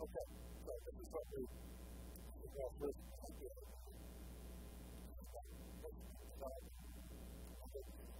Okay. So, let is what we, look at this. Okay. Okay. Okay. Okay. Okay. Okay. Okay. Okay. Okay. Okay. Okay. Okay. Okay.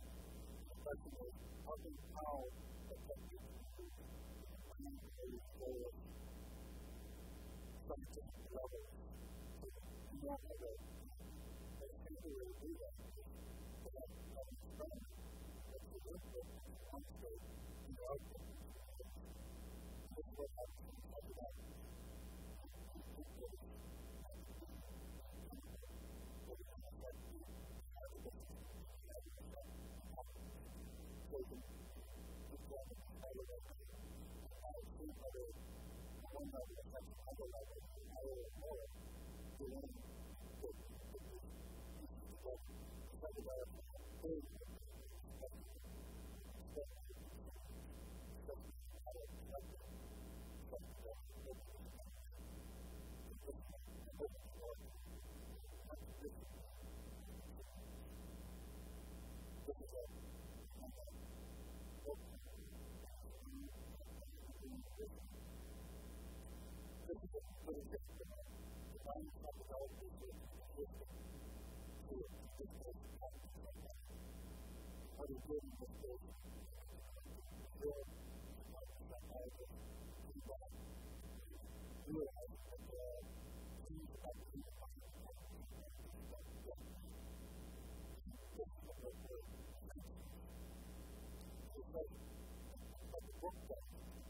I should about how the technique can be used. If a man goes, is some to know about that technique. Most of the way to do that is to have an experiment, actually output from one state and output from another state. And this is what I was going to talk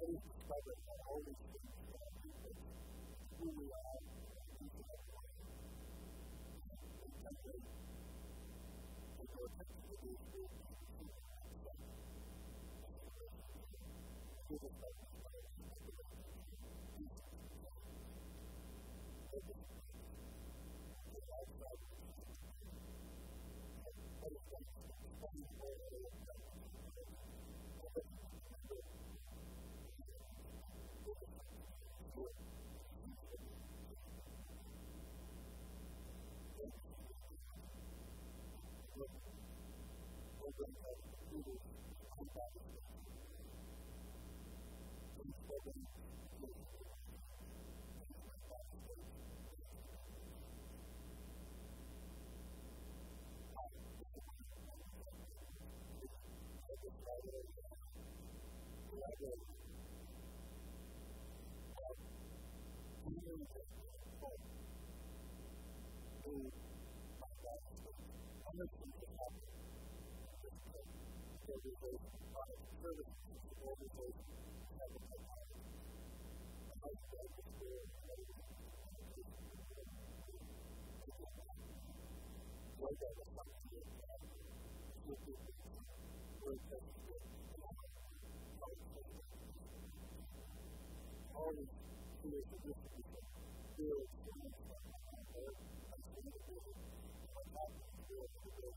I have discovered all these things through that who we are are a piece of And, internally, I do attempt to give you a piece of are. Or maybe this are. This is to do. to the physical body. computers is to the organization of products and services the organization, to the you in some workplaces did,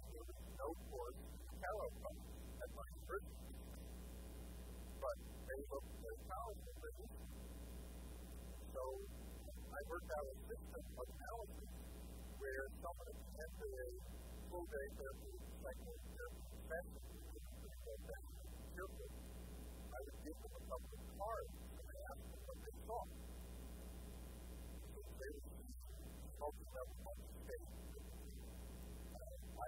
no force arrow from at my university. But they look their talent in So I worked out a system of analysis where someone is potentially a full day therapy, psycho therapy, session, therapy, I would give them a couple of cards and I asked them what they saw. They would see focused on one state. Uh, I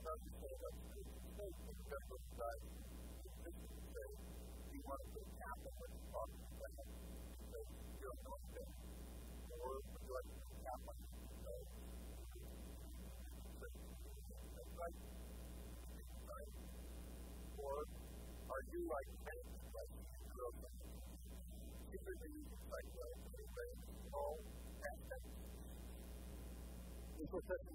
sometimes you stand up and say, put your best foot aside, and say, you want to put half of what you thought you were going to say, you're not going to Or would you like to put half of what you know? That's right. Right. Or are you like, hey, like, you're okay. If you're doing like, well, you're ready to all aspects. This was such a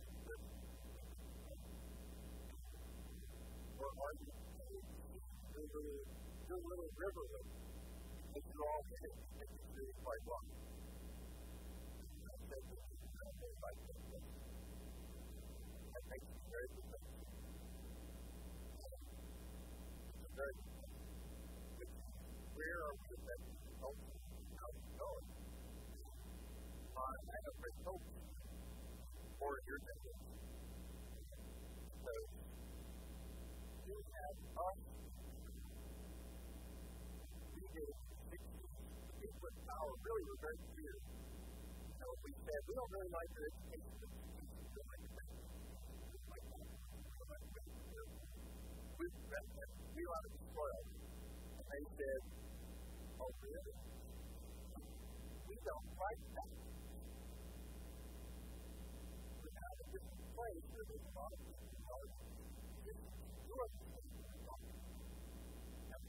garden, over the little river that draws in, all hit it and do quite well. I very very very good thing. Where are we that helps us going? I have great hope for your business. let us we the people in power really regret you. You know, we said we don't really like your we regret that we ought to And they said, oh, really? We don't like that. We have a different place for this problem. You are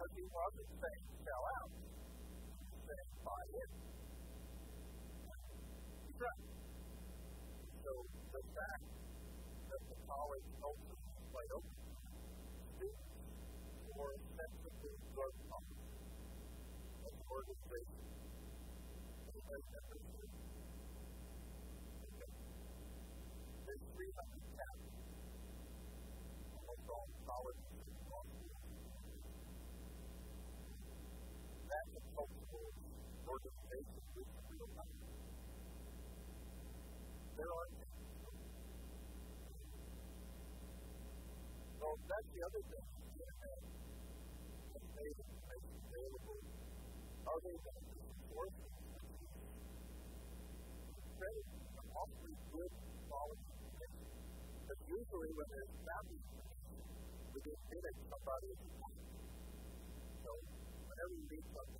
because he was his faith fell out. Faith by it. Right. So the fact that the college culture is wide open speaks for effectively drug culture as an organization. Anybody that was here? There's 300 chapters. Almost all college was a basic with the real life. There are Well, that's the other thing you can't have. And made available other than the source credit an awfully good quality information. Because usually when there's family information, we just hit at somebody at the So whenever you read something,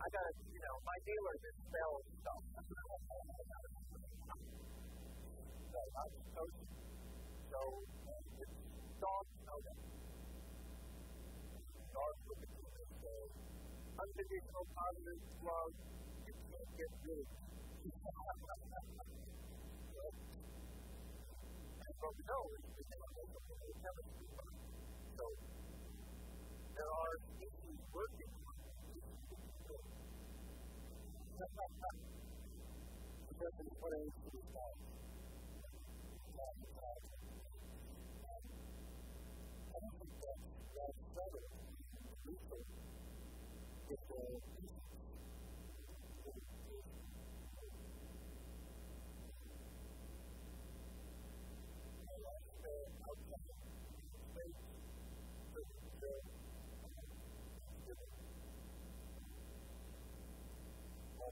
I got to, you know, my dealer just sells stuff. so I just coached. So it's dogs know that. Dogs look at people and unconditional positive love, you can't get rid of And what we know is that they don't a chemistry. So there are issues working ad iudicium parentis ducit ad iudicium parentis ducit ad iudicium parentis ducit ad iudicium parentis ducit ad iudicium parentis ducit ad iudicium parentis ducit ad iudicium parentis ducit ad iudicium parentis ducit ad iudicium parentis ducit ad iudicium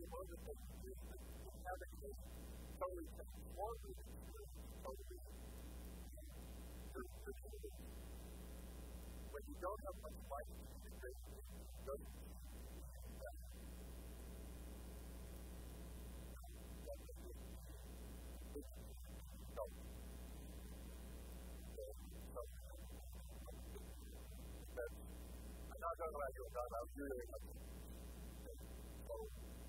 And the other thing is that you're having a totally kind of forward experience, it's only, you know, your nerves. When you don't have much life to give, a to be as you know, quite like just the bigotry of being but I'm not going So,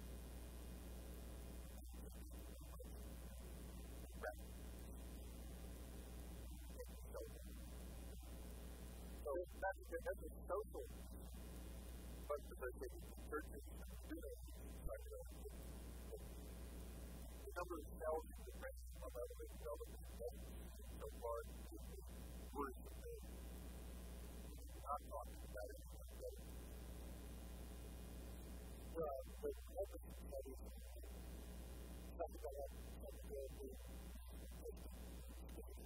every social but associated with churches do that psychedelic The number of cells in the brain, by the way, developed so far is the worst of things. Not talking about it, but better. Well, the purpose of studies, something that has psychedelic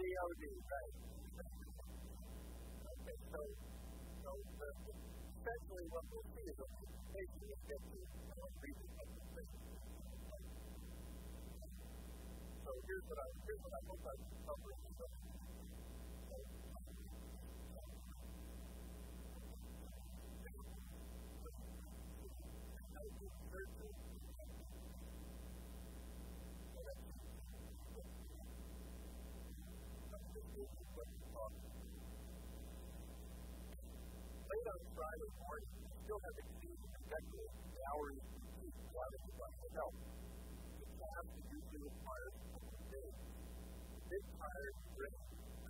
So, essentially, what we'll see is that the patient will get to, you know, a week or couple of days, you know, sooner So, here's what I want to I don't have time. was the question Late on Friday morning, we still have exceeded the schedule the hour is complete driving the bus to help. The task is usually required for the day. The big tired grip,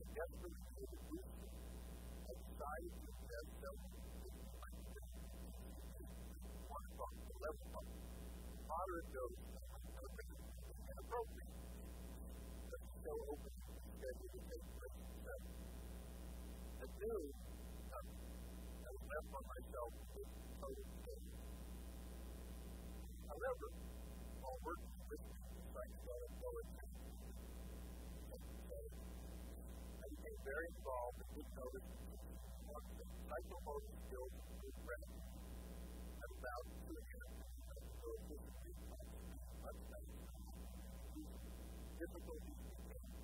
I desperately needed wisdom. I decided to invest self moderate dose that we can make great success. I do, I, I left for myself with total faith. However, while working with psychedelic poetry, I became very involved in the notice of the psychomotor skills with friends. I'm about to again, I'm going to be difficulties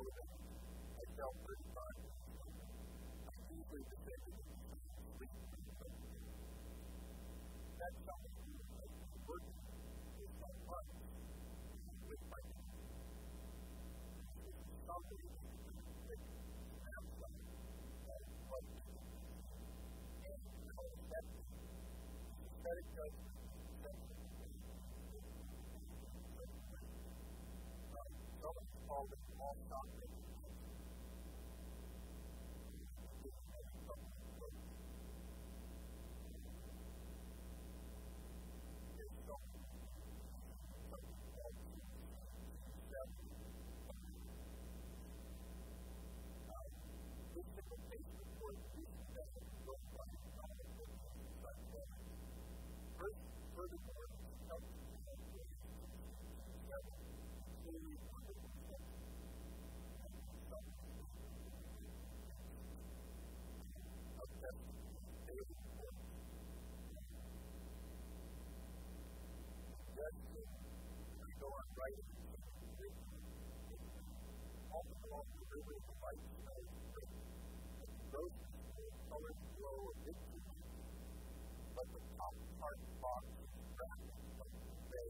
of energy. I felt very tired during the summer. I usually decided to go to sleep or have a nap at all. But someone who has been working for some months with my pregnancy. So this was the soberingest kind of quick snapshot of what he could perceive, and how effective his aesthetic judgment all this small stuff We go on writing all the river the light colors glow amid But the top part box is wrapped the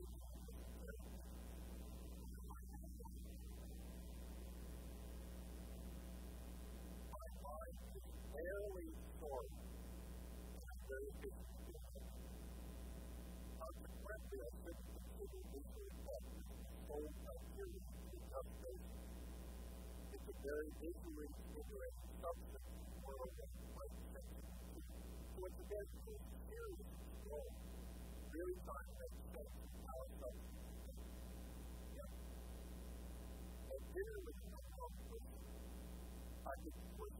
I'm very to the legal effect in the justification. It's a very injury-triggering substance for a right section. So it's a very serious control, really trying to make sense of how substance is And generally, no complication. I think it's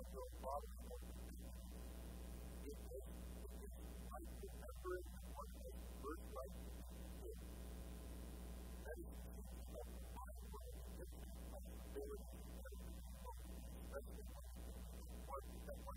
to abolish open confidence, because it is like remembering that one has the first right to in women, especially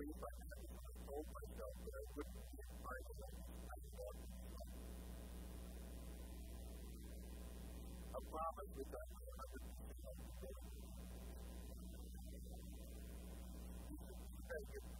dream, but I never told myself that I wouldn't be as private as I thought to be. A promise was that I would be seen as a man. He said, you better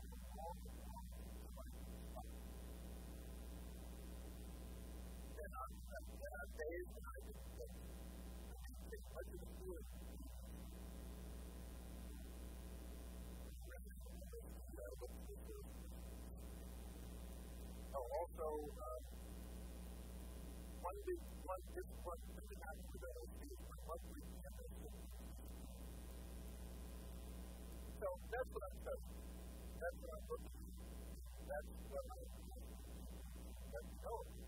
days when I was sick. also, one of the one this one this is actually that I see one week campus. So that's what I'm studying. That's what I'm looking. That's what I'm. That's developing.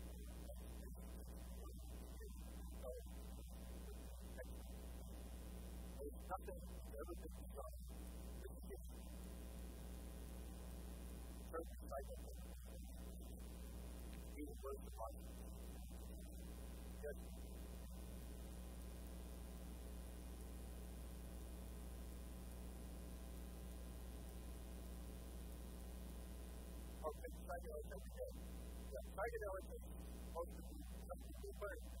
nothing, it's never been desired, which is difficult. but it goes on and on life. You're right, you're right. Yes, you're psychedelics every day. Yeah, psychedelics is supposed to be something good for everybody.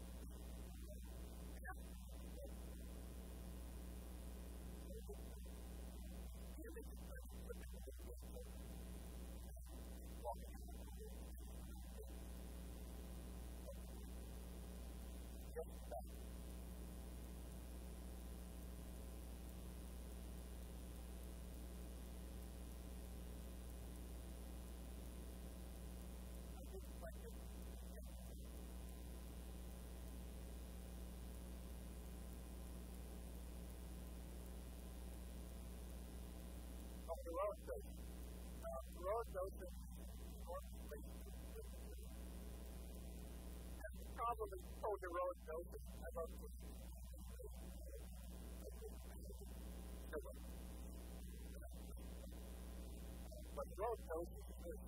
de més est chaud The role of dosing. The role and the problem is, oh, the role of I don't no, I think you're But the role of dosing is very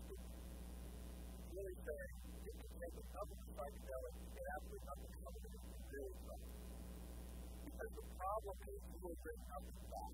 really saying you can take a number of psychedelics and get absolutely nothing out of if you're really Because the problem is you will bring nothing back.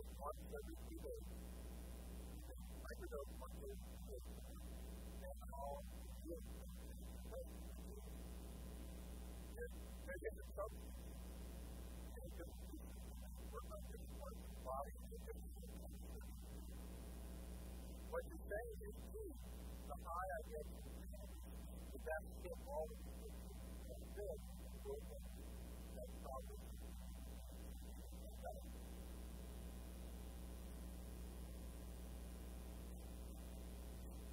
microdose once every two days. Microdose once every two days. That's all you There's different substances. There's different work on different parts of the body and different What you're saying is true. The high I get, the best of all the people who are good, that's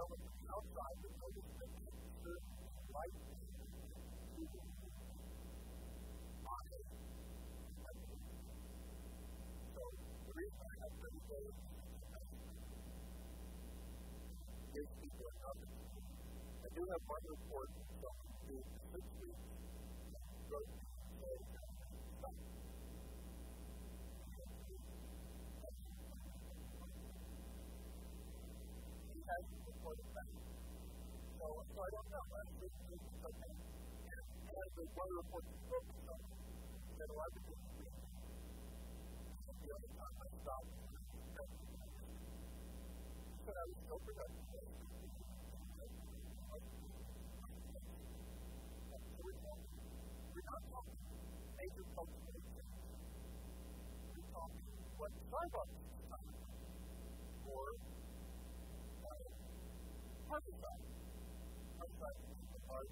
I look from the outside because I turn the light down of my computer a little bit. I have So the reason I have 30 days is it's a nice number. I mean, I do have one report from someone who did six weeks, and it me, and said it's not a great as you can for the time. So, so I don't know, but I think it's just like that. And as the one report is focused on, so I would just be able to be able to talk about stuff and stuff like that. So I was hoping that the way to do it would be able to be able to be able to be able to be able to be able to be able to be able to be able to be able to be able to be able parking lot. Parking lot is the park.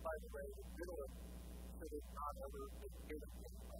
by the way, the middle of it is not ever given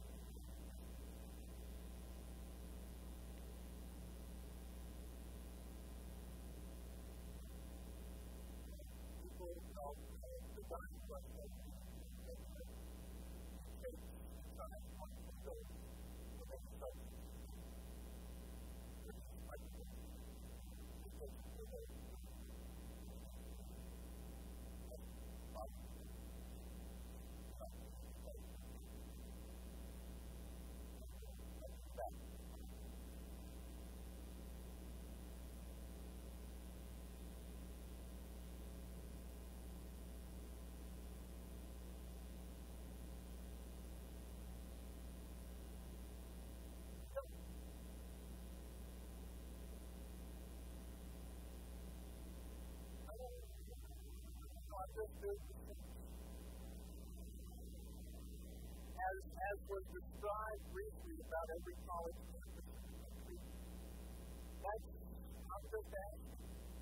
was described briefly about every college campus. That's not the best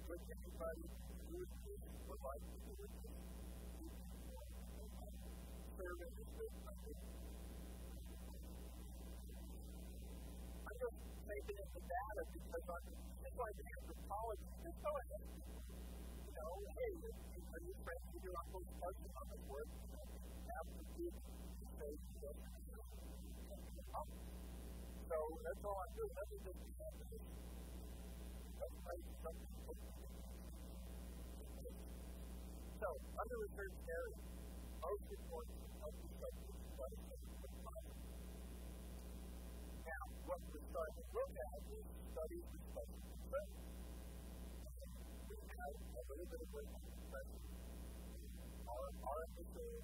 with anybody who is teaching for life to do it. I'm just making it data because I'm just like an anthropologist. There's no You know, hey, are you friends with your uncle's cousin on the work? Have to do the same so that's all I'm doing. That's a big thing. That's right. So, under research most important of the subject Now, what we start to look at is study perspective. We have a little bit of weight on perspective. Our, our episode,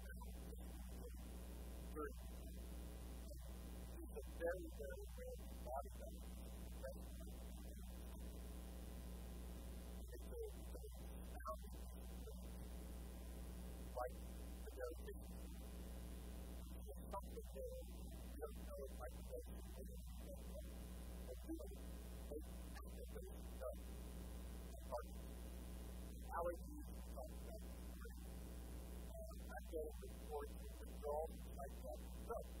necessarily where the body language is expressed in the It's a sound like the dedication. It's just something that you don't know it might be that you didn't think of. But really, it's something that is done. It's part of the hour you talk about. i go. going to report to the job like that.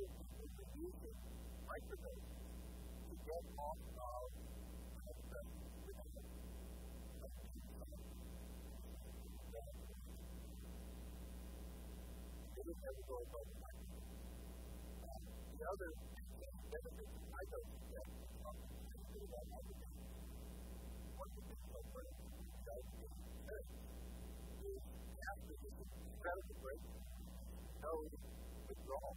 actually is reducing microwaves to get off of The other benefit I don't suggest is not to do that microwave. One of the things that we're trying to do is the acquisition strategy break, knowing withdrawal.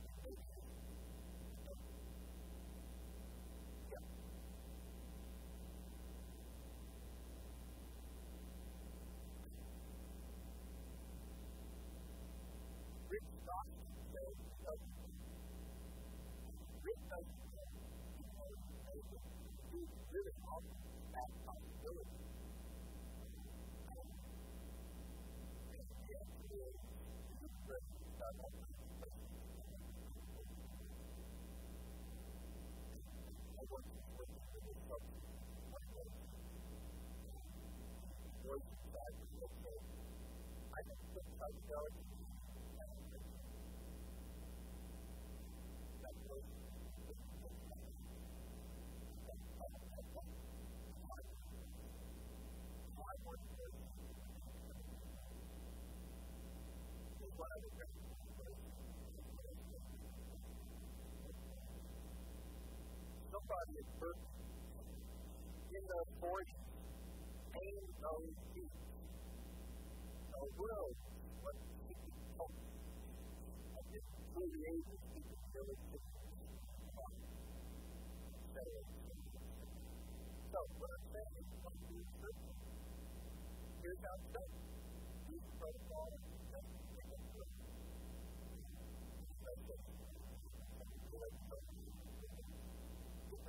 not so open. Research is really helpful at possibility. I think the psychedelic turkeys in their forties, and on their feet, no wounds, but secret pulse that could kill the angels, the old city, and mystery of the mind, So, what I'm saying, if you want to do it, here's how it's done. Use the protocol, and suggest that you pick up your own. I don't know if I in one going to do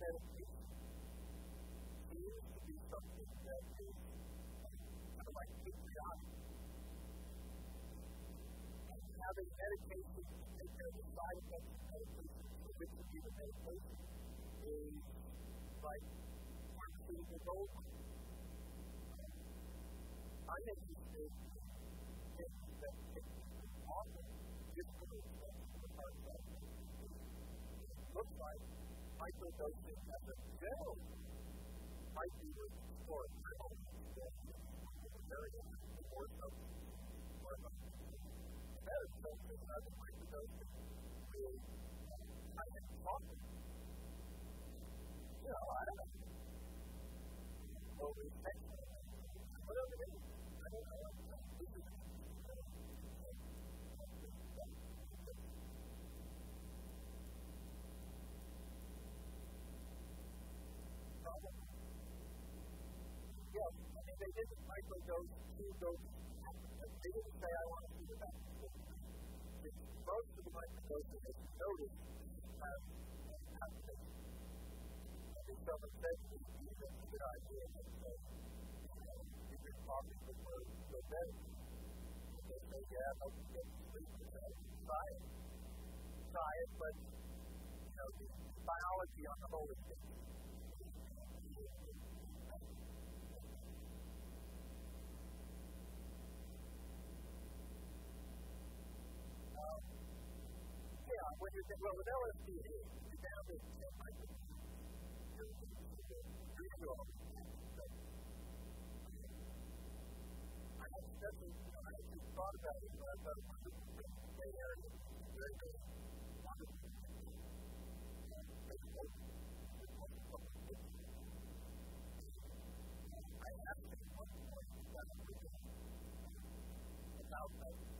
medication seems to be something that is kind of like patriotic. And how these medications take care of the side effects of medication, which you need a medication, is like pharmaceutical gold mine. I in venues that take people awful, difficult, or expensive, or hard side effects It looks like microdosing method today might be with sports. I hope that very more substance or better substance as a microdosing I I not talk you know, I don't know. whatever they didn't micro those two those they didn't say I want to do the back most of the microdoses is noted um, not the of them is a good idea that uh, you know, if they say, yeah, I can get but you know, the biology on the whole is Yeah, when you think, well, the Bell is TV, you can have this tip like this. You can see the visual of the TV, but I haven't definitely, you know, I haven't just thought about it, but I thought it was a good thing to say there, and it's very good. Not a good thing to say. I have to one more thing about religion. About, like,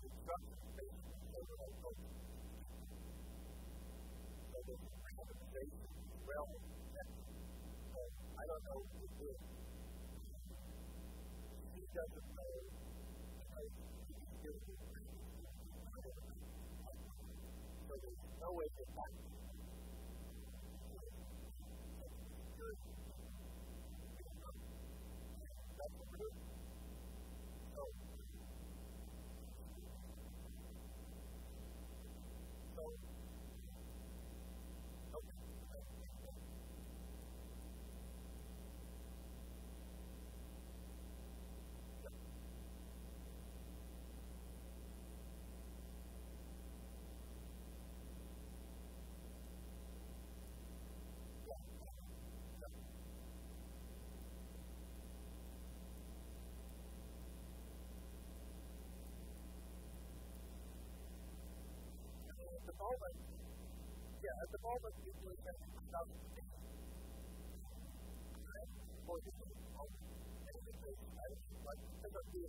instructions basically you, I don't know what is, she doesn't know, and now no way that that At the moment, yeah, at the moment, you are starting to turn off TV. And to take over. In any case, to be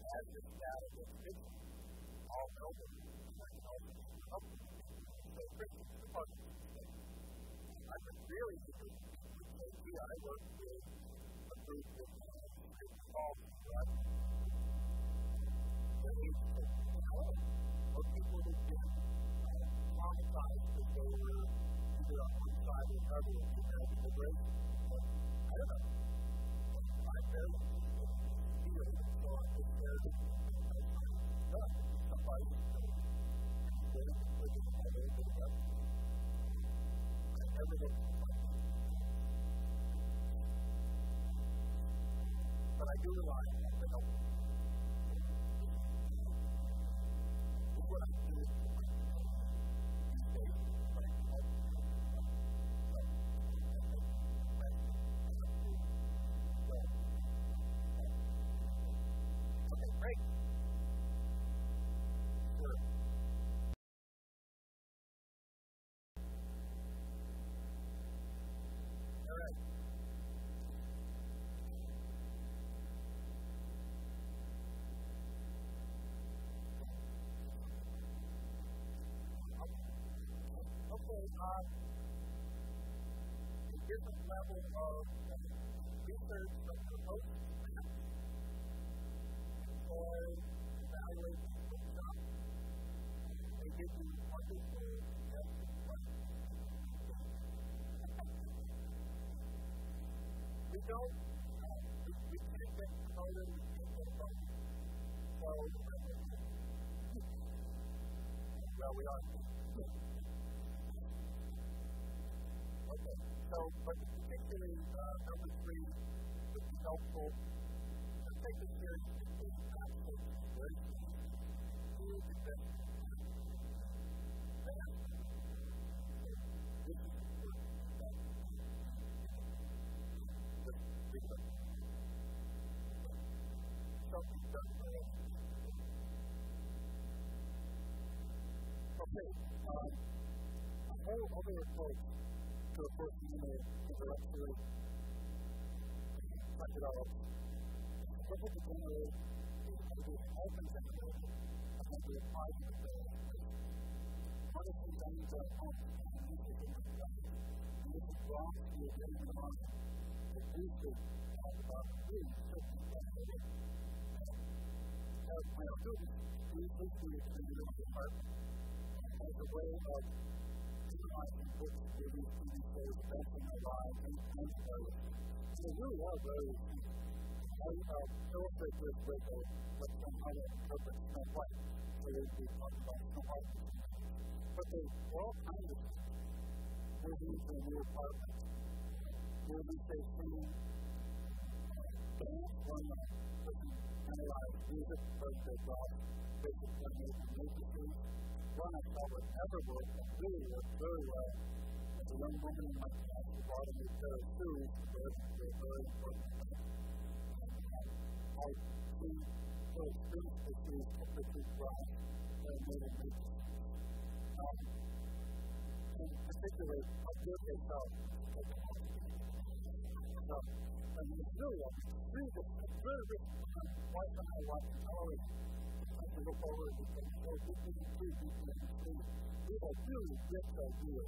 As this battle and I can also be more helpful to people who are, say, Christians, departments and really eager for I work with a group that has very interesting. You know, most people would just homicides if they were either on one side or another of the American liberation. But I don't know. I'm very interested in this field, and so I'm just there to make my stuff. Somebody is doing it. I'm very interested in that little bit about it. I never looked at my But I do rely on the help of We have a different level of research from your hosts, perhaps, which will evaluate this workshop and they give you wonderful suggestions, like We don't, Well, we ought Okay. So, but particularly uh, number three would be helpful. I think this is very Okay. Um, a whole other approach to the fourth unit of the rest of the group. And he touched it all. The purpose of the unit is to be an open sensor and then to apply to the field. One of the things that I want to do is to use the same as well. And this is wrong to be a very long to do so about the room, so to be better. So, my ability to do this is to be a very long part. And as a way of life and what they do to these days affect in their lives and those. So there really are those I uh, illustrate this with a, uh, with some how to interpret Snow White. So we, we talked about Snow White. But there's all kinds of movies and new apartments. Movies they see dance one night, listen, analyze music, birthday, golf, basic, music, music, music, music, music, music, music, music, music, music, music, music, One I thought would never work, but really worked very well was a young woman in my class who bought a new pair of shoes to wear them to a very important event. And, well, I'll show you her experience with shoes to put through class, her shoes. And, particularly, I'll go through some, but So, I mean, as you know, I very recent time. My wife and I walked ọ̀pọ̀lọpọ̀ àwọn ènìyàn ní ọdún tó ń gbé ìgbésẹ̀ ìgbésẹ̀ bí òun jẹ́ ìgbàgbé rẹ̀.